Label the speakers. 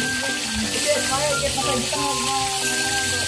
Speaker 1: 对，茶叶店旁边就是嘛。